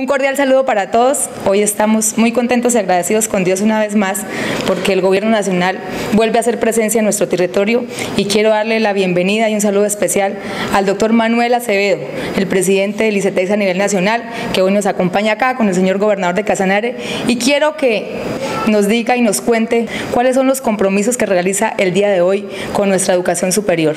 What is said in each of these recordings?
Un cordial saludo para todos. Hoy estamos muy contentos y agradecidos con Dios una vez más porque el Gobierno Nacional vuelve a hacer presencia en nuestro territorio y quiero darle la bienvenida y un saludo especial al doctor Manuel Acevedo, el presidente del ICETEX a nivel nacional, que hoy nos acompaña acá con el señor gobernador de Casanare y quiero que nos diga y nos cuente cuáles son los compromisos que realiza el día de hoy con nuestra educación superior.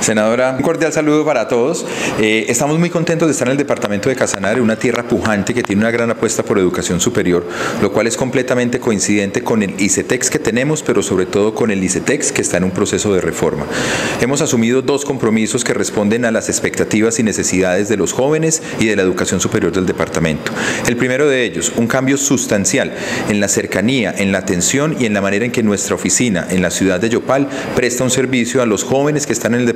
Senadora, un cordial saludo para todos. Eh, estamos muy contentos de estar en el departamento de Casanare, una tierra pujante que tiene una gran apuesta por educación superior, lo cual es completamente coincidente con el ICETEX que tenemos, pero sobre todo con el ICETEX que está en un proceso de reforma. Hemos asumido dos compromisos que responden a las expectativas y necesidades de los jóvenes y de la educación superior del departamento. El primero de ellos, un cambio sustancial en la cercanía, en la atención y en la manera en que nuestra oficina en la ciudad de Yopal presta un servicio a los jóvenes que están en el departamento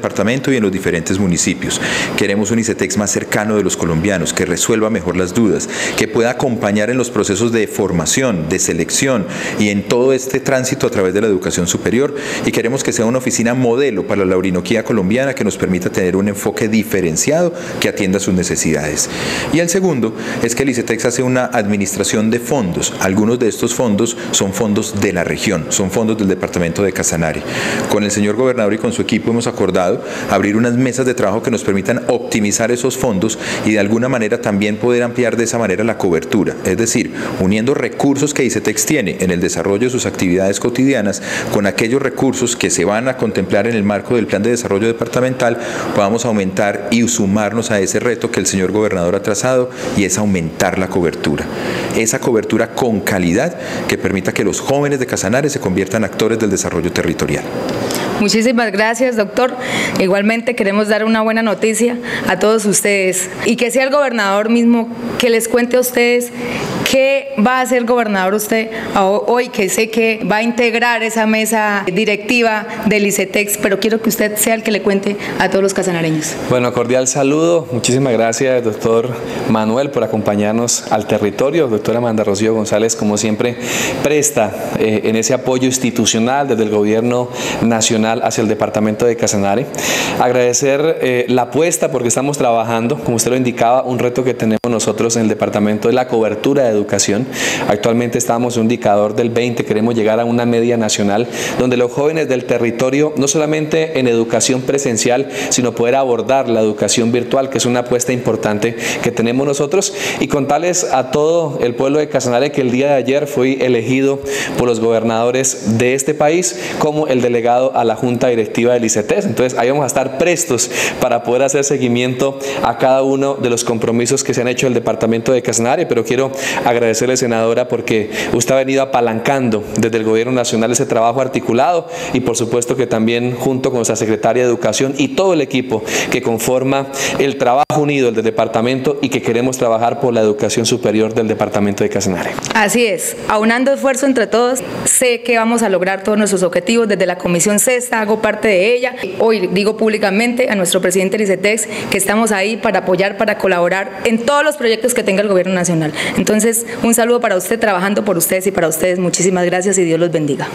y en los diferentes municipios. Queremos un ICETEX más cercano de los colombianos, que resuelva mejor las dudas, que pueda acompañar en los procesos de formación, de selección y en todo este tránsito a través de la educación superior. Y queremos que sea una oficina modelo para la orinoquía colombiana que nos permita tener un enfoque diferenciado que atienda sus necesidades. Y el segundo es que el ICETEX hace una administración de fondos. Algunos de estos fondos son fondos de la región, son fondos del departamento de Casanare. Con el señor gobernador y con su equipo hemos acordado abrir unas mesas de trabajo que nos permitan optimizar esos fondos y de alguna manera también poder ampliar de esa manera la cobertura. Es decir, uniendo recursos que ICETEX tiene en el desarrollo de sus actividades cotidianas con aquellos recursos que se van a contemplar en el marco del plan de desarrollo departamental, podamos aumentar y sumarnos a ese reto que el señor gobernador ha trazado y es aumentar la cobertura. Esa cobertura con calidad que permita que los jóvenes de Casanares se conviertan en actores del desarrollo territorial. Muchísimas gracias, doctor. Igualmente queremos dar una buena noticia a todos ustedes y que sea el gobernador mismo que les cuente a ustedes qué va a hacer gobernador usted hoy, que sé que va a integrar esa mesa directiva del ICETEX, pero quiero que usted sea el que le cuente a todos los casanareños. Bueno, cordial saludo. Muchísimas gracias, doctor Manuel, por acompañarnos al territorio. Doctora Amanda Rocío González, como siempre, presta eh, en ese apoyo institucional desde el gobierno nacional hacia el departamento de Casanare. Agradecer eh, la apuesta porque estamos trabajando, como usted lo indicaba, un reto que tenemos nosotros en el departamento es la cobertura de educación. Actualmente estamos en un indicador del 20, queremos llegar a una media nacional donde los jóvenes del territorio, no solamente en educación presencial, sino poder abordar la educación virtual, que es una apuesta importante que tenemos nosotros, y contarles a todo el pueblo de Casanare que el día de ayer fui elegido por los gobernadores de este país como el delegado a la Junta Directiva del ICETES. Entonces ahí vamos a estar prestos para poder hacer seguimiento a cada uno de los compromisos que se han hecho el departamento de Casanare, pero quiero agradecerle, senadora, porque usted ha venido apalancando desde el Gobierno Nacional ese trabajo articulado y por supuesto que también junto con nuestra secretaria de Educación y todo el equipo que conforma el trabajo unido del departamento y que queremos trabajar por la educación superior del departamento de Casanare. Así es, aunando esfuerzo entre todos, sé que vamos a lograr todos nuestros objetivos desde la Comisión CESTA, hago parte de ella. Hoy digo públicamente a nuestro presidente Licetex que estamos ahí para apoyar, para colaborar en todos los proyectos que tenga el Gobierno Nacional. Entonces, un saludo para usted, trabajando por ustedes y para ustedes. Muchísimas gracias y Dios los bendiga.